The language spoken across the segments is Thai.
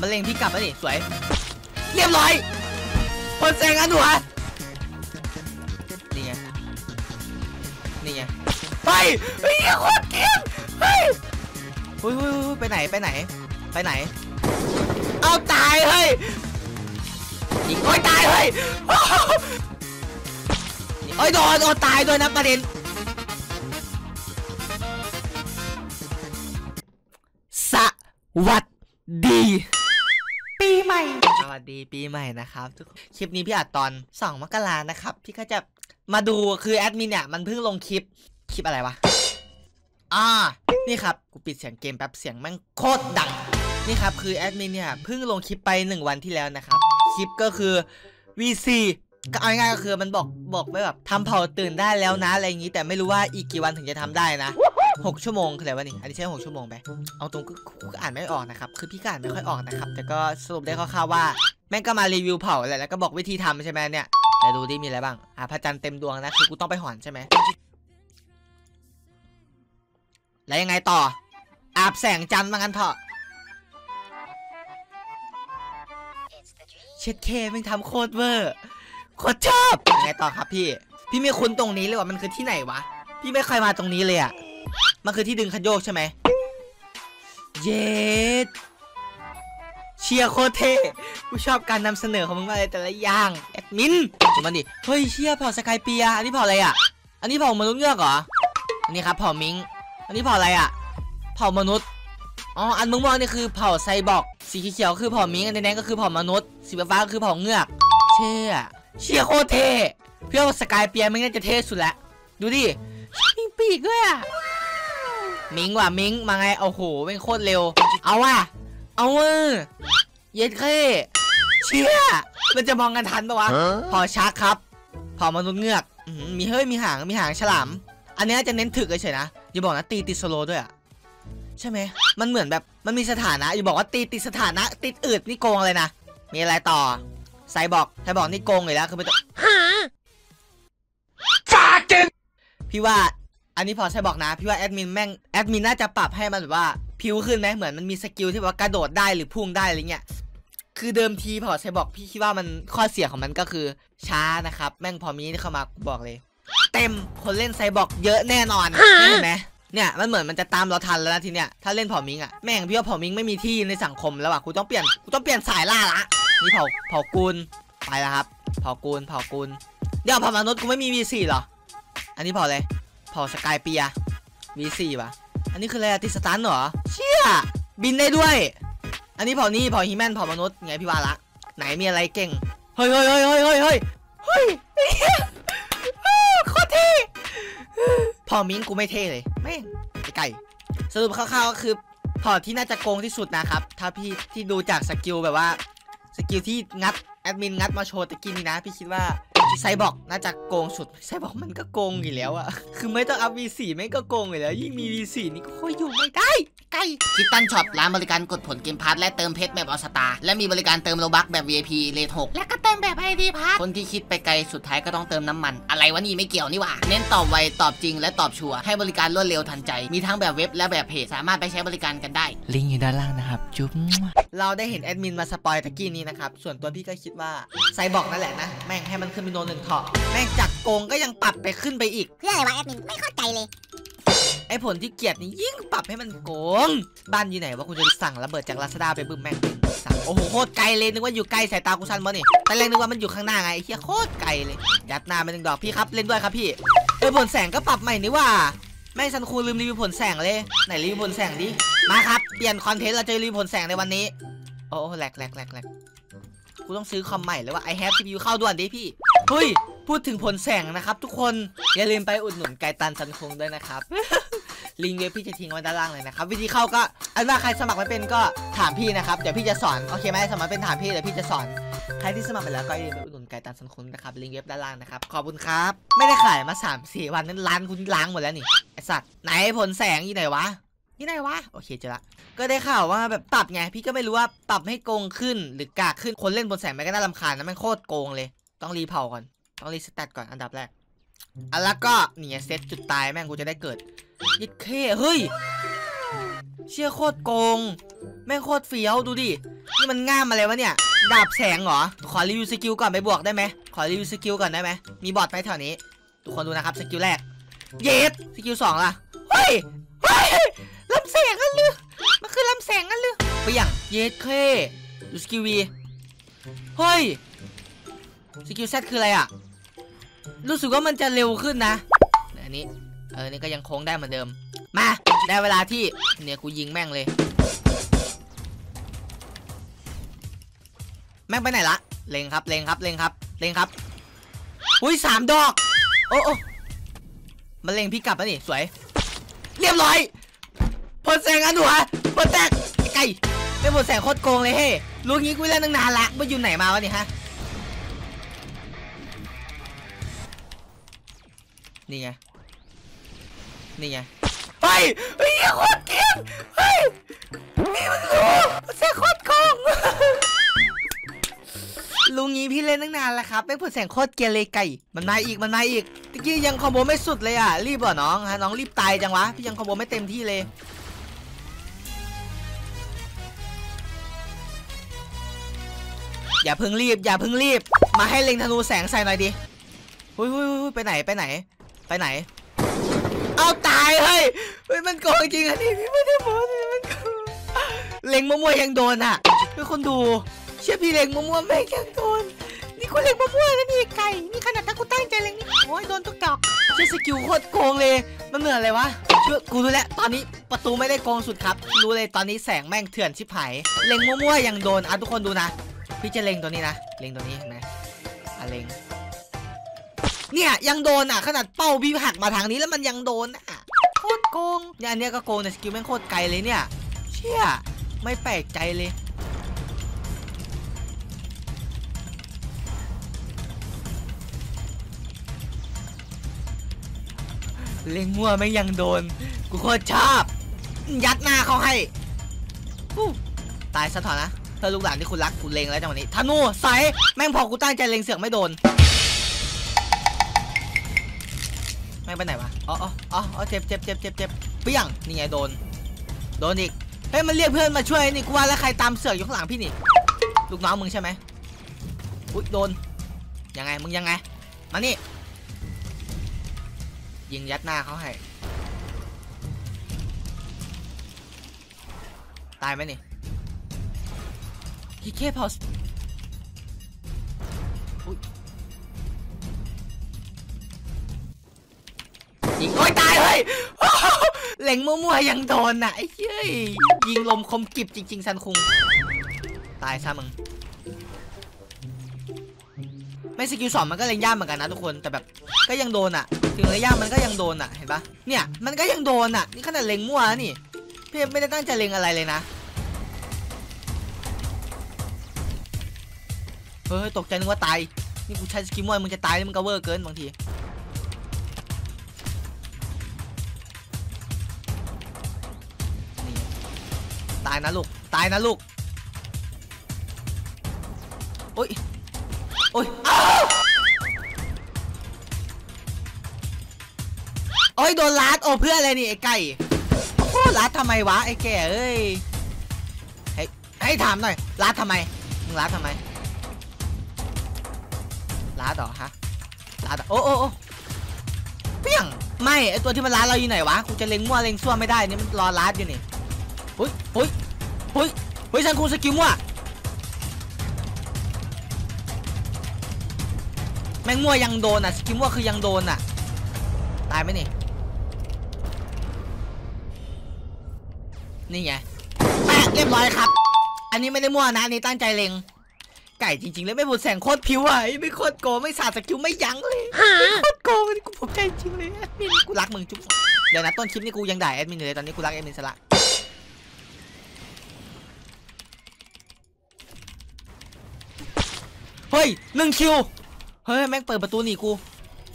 มันเล็งพี่กลับแล้วนี่สวย เรียบร้อยพลแสงอันหัวนี่ไง นี่ไง ไปเฮ้ยโคตรเกมเฮ้ยเฮ้ยเฮ้ยเฮ้ยไปไหนไปไหน ไปไหน เอาตายเฮ้ยยิงโอ้ยตายเฮ้ยโอ้โหโอ้ยโดนโดนตายด้วยนะประเด็นสวัสดี ปีใหม่ สวัสดีปีใหม่นะครับทุกคนคลิปนี้พี่อัดตอน 2 มกรานะครับ พี่ก็จะมาดูคือแอดมินเนี่ยมันเพิ่งลงคลิป คลิปอะไรวะ อ่า นี่ครับ กูปิดเสียงเกมแป๊บเสียงแม่งโคตรดัง นี่ครับ คือแอดมินเนี่ยเพิ่งลงคลิปไป 1 วันที่แล้วนะครับ คลิปก็คือ VC ก็เอาง่ายๆก็คือมันบอกบอกไว้แบบทำเผาตื่นได้แล้วนะอะไรอย่างนี้ แต่ไม่รู้ว่าอีกกี่วันถึงจะทำได้นะ6ชั่วโมงคืออะไรวะนี่อันนี้ใช่6ชั่วโมงไปเอาตรงก็ก็อ่านไม่ออกนะครับคือพี่ก็อ่านไม่ค่อยออกนะครับแต่ก็สรุปได้คร่าวๆว่า แม่งก็มารีวิวเผาแหละแล้วก็บอกวิธีทำใช่ไหมเนี่ยเดี๋ยวดูดิมีอะไรบ้างอะพระจันทร์เต็มดวงนะคือกูต้องไปหอนใช่ไหมแล้วยังไงต่อ อาบแสงจันทร์มางั้นเถอะ เช็ดเคแม่งทำโคตรเวอร์ โคตรชอบยังไงต่อครับพี่ พี่ไม่คุ้นตรงนี้เลยว่ามันคือที่ไหนวะ พี่ไม่เคยมาตรงนี้เลยอะมันคือที่ดึงคันโยกใช่ไหม เย็ดเชียร์โคเทกูชอบการนำเสนอของมึงมากเลยแต่ละอย่างแอดมินดูมันดิ เฮ้ยเชียร์เผ่าสกายเปีย อันนี้เผ่าอะไรอะ อันนี้เผ่ามนุษย์เงือกเหรอ อันนี้ครับเผ่ามิง อันนี้เผ่าอะไรอะ เผ่ามนุษย์ อ๋อ อันมึงมองนี่คือเผ่าไซบอร์ก สีเขียวๆคือเผ่ามิง อันแดงๆก็คือเผ่ามนุษย์ สีฟ้าๆก็คือเผ่าเงือก เชี่ย เชียร์โคตรเท่พี่ว่าสกายเปียไม่น่าจะเท่สุดละดูดิมีปีกด้วยอะมิงว่ะมิงมาไงโอ้โหเป็นโคตรเร็ว เอาว่ะเอาเว้ยเย็ดเค้เชี่ยมันจะมองกันทันปะวะพอชักครับ พอมนุษย์เงือกอื้อหือมีเฮ้ยมีหางมีหางฉลาม อันนี้จะเน้นถึกเฉยๆนะอย่าบอกนะตีติดสโลว์ด้วยอะใช่ไหมมันเหมือนแบบมันมีสถานะอย่าบอกว่าตีติดสถานะติดอืดนี่โกงเลยนะมีอะไรต่อ ไซบอกไซบอกนี่โกงเลยแล้วคือไม่ต้องพี่ว่าอันนี้พอใช่บอกนะ พี่ว่าแอดมินแม่งแอดมินน่าจะปรับให้มันแบบว่าพิวขึ้นไหมเหมือนมันมีสกิลที่แบบว่ากระโดดได้หรือพุ่งได้อะไรเงี้ยคือเดิมทีพอใช่บอกพี่คิดว่ามันข้อเสียของมันก็คือช้านะครับ แม่งพอมีนี่เข้ามากูบอกเลย เต็มคนเล่นไซบอกเยอะแน่นอนเห็นไหมเนี่ยมันเหมือนมันจะตามเราทันแล้วนะทีเนี้ยถ้าเล่นเผามิงอะแม่งพี่ว่าเผามิงไม่มีที่ในสังคมแล้วอะกูต้องเปลี่ยนกูต้องเปลี่ยนสายล่าละ นี่เผ่าเผากูลไปแล้วครับ เผากูลเผากูลเดี๋ยวเผามนุษย์กูไม่มี V4 หรอ อันนี้เผาอะไรเผาสกายเปีย V4 ป่ะ อันนี้คืออะไรติสตันเหรอ เชี่ย บินได้ด้วย อันนี้เผานี้เผาฮีแมนเผามนุษย์ไงพี่ว่าละ ไหนมีอะไรเก่ง เฮ้ยเฮ้ยเฮ้ยเฮ้ยเฮ้ยเฮ้ยเฮ้ยโคตรเท่พอมิ้งกูไม่เท่เลยไม่ไก่สรุปคร่าวๆก็คือพอที่น่าจะโกงที่สุดนะครับ ถ้าพี่ที่ดูจากสกิลแบบว่า สกิลที่งัดแอดมินงัดมาโชว์ตะกี้นี้นะ พี่คิดว่า ไซบอกน่าจะโกงสุดไซบอกมันก็โกงอยู่แล้วอะคือไม่ต้องอัพ V4 ไม่งก็โกงอยู่แล้ว ยิ่งมี V4 นี่ก็อยู่ไม่ได้ไกลคิตตันช็อปร้านบริการกดผลเกมพาร์ทและเติมเพชรแบบออสตา และมีบริการเติมโลบักแบบ VIP เลท6และก็เติมแบบไอดีพาร์ทคนที่คิดไปไกลสุดท้ายก็ต้องเติมน้ำมัน อะไรวะนี่ไม่เกี่ยวนี่หว่า เน้นตอบไวตอบจริงและตอบชัวร์ให้บริการรวดเร็วทันใจ มีทั้งแบบเว็บและแบบเพจสามารถไปใช้บริการกันได้ ลิงก์อยู่ด้านล่างนะครับ จุ๊บเราได้เห็นแอดมินมาสปอยตะกี้นี้นะครับส่วนตัวพี่ก็คิดว่าไซบอกนั่นแหละนะแม่งให้มันขึ้นไปโนนหนึ่งเถาะแม่งจากโกงก็ยังปรับไปขึ้นไปอีก เพื่ออะไรวะแอดมินไม่เข้าใจเลย ไอ้ผลที่เกลียดนี่ยิ่งปรับให้มันโกง บ้านอยู่ไหนว่ากูจะสั่งระเบิดจากลาซาด้าไปบึ้มแม่งสั่งโอ้โหโคตรไกลเลยนึกว่าอยู่ใกล้สายตากูสั้นบ่นี่ตอนแรกนึกว่ามันอยู่ข้างหน้าไงไอ้เหี้ยโคตรไกลเลย ยัดหน้าไปหนึ่งดอกพี่ครับเล่นด้วยครับพี่เออผลแสงก็ปรับใหม่นี่หว่าแม่งซันคุงลืมรีวิวผลแสงเลยไหนรีวิวผลแสงดิมาครับเปลี่ยนคอนเทนต์เราจะรีวิวผลแสงในวันนี้ โอ้แหลกแหลกแหลกแหลก กูต้องซื้อคอมใหม่เลยว่ะ iHAVECPU เข้าด่วนดิพี่เฮ้ยพูดถึงผลแสงนะครับ ทุกคนอย่าลืมไปอุดหนุนไก่ตันซันคุงด้วยนะครับลิงก์เว็บพี่จะทิ้งไว้ด้านล่างเลยนะครับวิธีเข้าก็อันว่าใครสมัครไม่เป็นก็ถามพี่นะครับเดี๋ยวพี่จะสอนโอเคไหมสมัครเป็นถามพี่เดี๋ยวพี่จะสอนใครที่สมัครไปแล้วก็อย่าลืมไปอุดหนุนไก่ตันซันคุงนะครับลิงก์เว็บด้านล่างนะครับขอบคุณครับ ไม่ได้ขายมา 3 4 วันนั้นร้านคุณล้างหมดแล้วนี่ไอสัตว์ไหนผลแสงอยู่ไหนวะ อยู่ไหนวะโอเคเจอละก็ได้ข่าวว่าแบบปรับไงพี่ก็ไม่รู้ว่าปรับให้โกงขึ้นหรือกากขึ้นคนเล่นบนแสงมันก็น่ารำคาญนะมันโคตรโกงเลย ต้องรีเผาก่อนต้องรีสแตทก่อนอันดับแรกอะแล้วก็เนี่ยเซตจุดตายแม่งกูจะได้เกิดยิดเคเฮ้ยเชี่ยโคตรโกง แม่งโคตรเฟี้ยวดูดินี่มันง่ามอะไรวะเนี่ยดาบแสงเหรอขอรีวิวสกิลก่อนไปบวกได้ไหมขอรีวิวสกิลก่อนได้ไหมมีบอทไหมแถวนี้ ทุกคนดูนะครับสกิลแรกเยสสกิลสองล่ะเฮ้ยเฮ้ย ลำแสงกันเลยมันคือลำแสงกันเลยไปอย่างเยสเคดูสกิลวีเฮ้ยสกิลแซคืออะไรอะ รู้สึกว่ามันจะเร็วขึ้นนะ อันนี้ เออ นี่ก็ยังโค้งได้เหมือนเดิม มา ได้เวลาที่ เนี่ยกูยิงแม่งเลย แม่งไปไหนละ เล็งครับ เล็งครับ เล็งครับ เล็งครับ อุ้ยสามดอก โอ้โอ้มันเล็งพี่กลับแล้วนี่ สวย เรียบร้อย ผลแสงอันหัวผลแตกไอ้ไก่เป็นแสงโคตรโกงเลยเฮ้รู้งี้กูเล่นตั้งนานละมาอยู่ไหนมาวะเนี่ยฮะนี่ไงนี่ไงไปเฮ้ยโคตรเกลียดเฮ้ยนี่มันรู้มันแสงโคตรโกงลุงงี้พี่เล่นตั้งนานแล้วครับเป็นผลแสงโคตรเกลียดเลยไก่ มันมาอีกมันมาอีกตะกี้ยังคอมโบไม่สุดเลยอะรีบเหรอน้องฮะน้องรีบตายจังวะพี่ยังคอมโบไม่เต็มที่เลย อย่าเพิ่งรีบ อย่าเพิ่งรีบ มาให้เล็งธนูแสงใส่หน่อยดิหุยหุยหุยไปไหนไปไหน ไปไหน เอาตายเฮ้ยเฮ้ยมันโกงจริงอันนี้พี่ไม่ได้โม้เลยมันโกงเล็งมั่วๆยังโดนอะเป็นคนดู เชื่อพี่เล็งมั่วๆแม่งยังโดนนี่กูเล็งมั่วๆนะนี่ไก่นี่ขนาดถ้ากูตั้งใจเล็งนี่โอ้ยโดนทุกดอกเชื่อสกิลโคตรโกงเลยมันเหมือนอะไรวะเชื่อกูรู้แล้วตอนนี้ประตูไม่ได้โกงสุดครับ รู้เลยตอนนี้แสงแม่งเถื่อนชิบหายเล็งมั่วๆยังโดนอะทุกคนดูนะ พี่จะเล็งตัวนี้นะ เล็งตัวนี้เห็นไหมอะเล็ง เนี่ยยังโดนอะ ขนาดเป้าพี่หักมาทางนี้แล้วมันยังโดนอะ โคตรโกงเนี่ยอันเนี้ยก็โกงแต่สกิลแม่งโคตรไกลเลยเนี่ย เชี่ย ไม่แปลกใจเลย เล็งมั่วไม่งยังโดน กูโคตรชอบ ยัดหน้าเขาให้ฟู้ตายซะเถอะนะ เธอลูกหลานที่คุณรักคุณเลงแล้วจังหวะนี้ธนูใส่แม่งพอกูตั้งใจเลงเสือกไม่โดนแม่งไปไหนวะอ๋ออ๋ออ๋อเจ็บเจ็บเจ็บเจ็บเจ็บเปี้ยงนี่ไงโดน โดนอีก เฮ้ยมันเรียกเพื่อนมาช่วยนี่กูว่าแล้วใครตามเสือกอยู่ข้างหลังพี่นี่ ลูกน้องมึงใช่ไหมอุ๊ยโดน ยังไงมึงยังไง มานี่ ยิงยัดหน้าเขาให้ ตายไหมนี่ ฮิเคพอสยิงโอ้ยตายเฮ้ยเหล็งมั่วๆยังโดนน่ะไอ้เฮ้ยยิงลมคมกิบจริง ๆ ซันคุง ตายซะมึง ไม่สกิลสองมันก็เล็งยากเหมือนกันนะทุกคนแต่แบบก็ยังโดนอะ ถึงระยะมันก็ยังโดนอะเห็นปะเนี่ยมันก็ยังโดนอะนี่ขนาดเล็งมั่วนะนี่พี่ไม่ได้ตั้งใจเล็งอะไรเลยนะ เฮ้ยตกใจนึกว่าตาย นี่กูใช้สกิลมั่วมึงจะตายนี่มึงก็เวอร์เกินบางที ตายนะลูก ตายนะลูก โอ้ย โอ้ยอ้าวโอ้ยโดนลัดโอ้เพื่ออะไรนี่ไอ้ไก่โอ้ลัดทำไมวะไอ้แก่เอ้ยให้ให้ถามหน่อยลัดทำไม มึงลัดทำไม ลัดเหรอฮะลัดเหรอโอ้โอ้โอ้เปี้ยงไม่ไอตัวที่มันลัดเราอยู่ไหนวะกูจะเล็งมั่วเล็งซั่วไม่ได้นี่มันรอลัดอยู่นี่หุ้ยหุ้ยหุ้ยหุ้ยฉันคูสกิลมั่วแมงมั่วยังโดนอะสกิมมั่วคือยังโดนอะตายไหมนี่นี่ไงแปะเรียบร้อยครับ อันนี้ไม่ได้มั่วนะอันนี้ตั้งใจเล็ง ไก่จริงๆเลยไม่บุดแสงโคตรผิวอะไม่โคตรโกงไม่สาดสกิลไม่ยั้งเลยไม่โคตรโกงนี่กูผมใจจริงเลยแอดมินกูรักมึงจุ๊บเดี๋ยวนะต้นคลิปนี่กูยังด่าแอดมินอยู่เลยตอนนี้กูรักแอดมินซะละเฮ้ยหนึ่งคิวเฮ้ยแม่งเปิดประตูหนีกู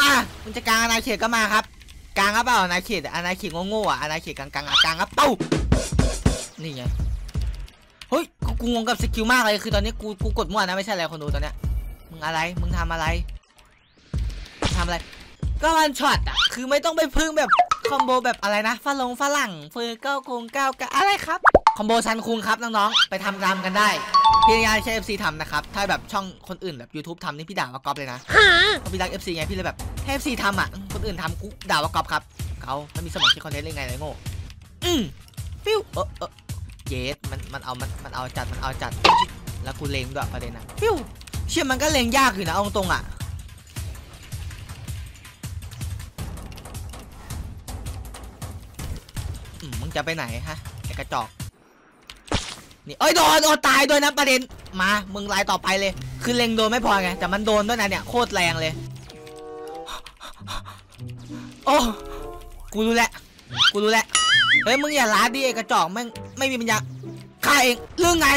มามึงจะกลางอาณาเขตก็มาครับกลางครับเปล่าอาณาเขตอาณาเขตโง่ๆอะอาณาเขตกลางๆอะกลางครับเป้านี่ไงเฮ้ย กูงงกับสกิลมากเลยคือตอนนี้กูกูกดมั่วนะไม่ใช่อะไรคนดูตอนเนี้ยมึงอะไรมึงทำอะไรทำอะไร ก็วันช็อตอะคือไม่ต้องไปพึ่งแบบคอมโบแบบอะไรนะฝรั่งฝรั่งเฟอร์เก้าคงเก้ากับอะไรครับคอมโบซันคุงครับน้องๆไปทำตามกันได้พี่ยาใช้ FC ทำนะครับ ถ้าแบบช่องคนอื่นแบบ YouTube ทำนี่พี่ด่าว่าก๊อปเลยนะเพราะพี่รัก FC ไงพี่เลยแบบให้ FC ทำอะ คนอื่นทำกูด่าว่าก๊อปครับ เขาไม่มีสมองคิดคอนเทนต์เลยไงเลยโง่อืมฟิวเออเออ เยสมันมันเอามันมันเอาจัดมันเอาจัด แล้วกูเลงด้วยประเด็นนะฟิวเชื่อมันก็เลงยากอยู่นะเอาตรงอะมึงจะไปไหนฮะไอ้กระจอกนี่เอ้ยโดนโดนตายด้วยนะประเด็นมามึงไล่ต่อไปเลย คือเล็งโดนไม่พอไงแต่มันโดนด้วยนะเนี่ยโคตรแรงเลย โอ้กูรู้แล้วกูรู้แล้วเฮ้ยมึงอย่าล้าดิไอ้กระจอกแม่ง ไม่มีปัญญาฆ่าเองเรื่องไง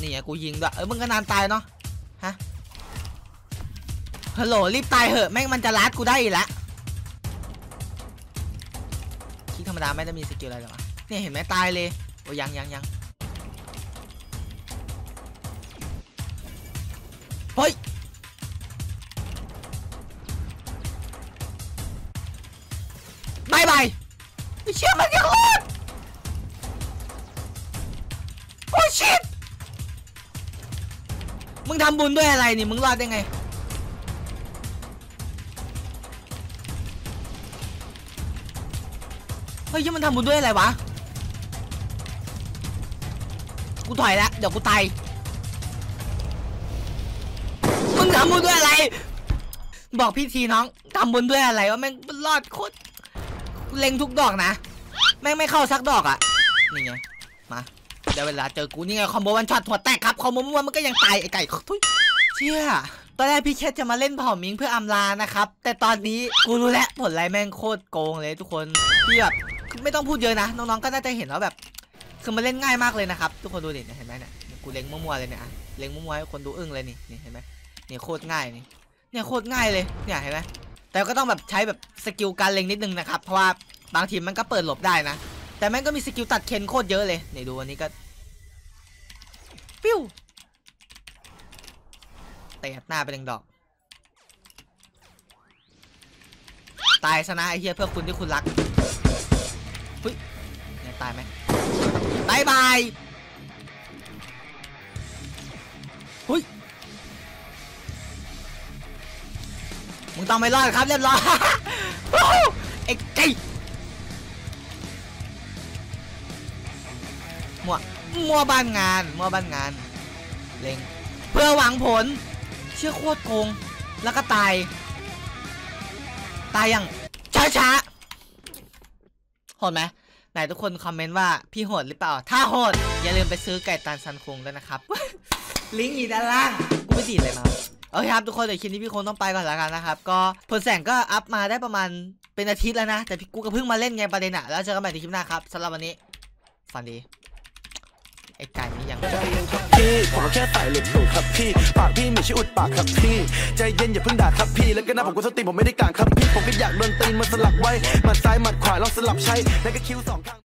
นี่ไงกูยิงด้วยเออมึงก็นานตายเนาะฮะฮัลโหลรีบตายเหอะแม่งมันจะลัดกูได้อีกแล้วคิดธรรมดาไม่ได้มีสกิลอะไรหรอวะเนี่ยเห็นไหมตายเลยโอ้ยังยังยัง งทำบุญด้วยอะไรนี่มึงรอดได้ไงเฮ้ยมันทำบุญด้วยอะไรวะกูถอยแล้วเดี๋ยวกูตายมึงทำบุญด้วยอะไร บอกพี่ทีน้องทำบุญด้วยอะไรว่าแม่งรอดโคตรเล็งทุกดอกนะแม่งไม่เข้าสักดอกอะ่ะนี่ไง มาเดี๋ยวเวลาเจอกูนี่ไงคอมโบ one shot หัวแตกครับคอมโบมั่วมันก็ยังตายไอ้ไก่ทุยเชี่ยตอนแรกพี่แค่จะมาเล่นเผ่ามิงเพื่ออำลานะครับ แต่ตอนนี้กูรู้แล้วผลไรแม่งโคตรโกงเลยทุกคนพี่แบบไม่ต้องพูดเยอะนะ น้องๆก็น่าจะเห็นว่าแบบ คือมันเล่นง่ายมากเลยนะครับ ทุกคนดูดิเนี่ยเห็นไหมเนี่ยกูเล็งมั่วๆเลยเนี่ยเล็งมั่วๆให้คนดูอึ้งเลยนี่นี่เห็นไหมเนี่ยโคตรง่ายนี่เนี่ยโคตรง่ายเลยเนี่ยเห็นไหมแต่ก็ต้องแบบใช้แบบสกิลการเล็งนิดนึงนะครับเพราะว่าบางทีมันก็เปิดหลบได้นะ แต่แม่งก็มีสกิลตัดเคนโคตรเยอะเลยนี่ดูอันนี้ก็ ปิ้วเตะหน้าไปหนึ่งดอก ตายซะนะไอ้เหี้ยเพื่อคุณที่คุณรักเนี่ยตายไหม bye bye หุยมึงต้องไม่รอดครับเรียบร้อยไอ้ไก่ มัวมัวบ้านงานมัวบ้านงานเล็งเพื่อหวังผล เชื่อโคตรโกงแล้วก็ตาย ตายอย่างช้าช้าโหดไหมไหนทุกคนคอมเมนต์ว่าพี่โหดหรือเปล่า ถ้าโหด อย่าลืมไปซื้อไก่ตันซันคงด้วยนะครับ ลิงก์อยู่ด้านล่างกูไม่ดีเลยมาโอเคครับทุกคนเดี๋ยวคลิปนี้พี่คงต้องไปก่อนแล้วกันนะครับก็ผลแสงก็อัพมาได้ประมาณเป็นอาทิตย์แล้วนะ แต่พี่กูก็เพิ่งมาเล่นไงประเด็นอะแล้วเจอกันใหม่ในคลิปหน้าครับสำหรับวันนี้ฝันดี ไอ้ไก่นี่ยังใจเย็นครับพี่ผมแค่ใส่เหล็กสูตรครับพี่ ปากพี่ไม่ใช่อุดปากครับพี่ ใจเย็นอย่าเพิ่งด่าครับพี่ แล้วก็นะผมก็สติผมไม่ได้กลางครับพี่ ผมก็อยากโดนตีนมาสลับไว้หมัดซ้ายหมัดขวาลองสลับใช้ แล้วก็คิ้วสองข้าง